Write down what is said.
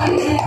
I can't.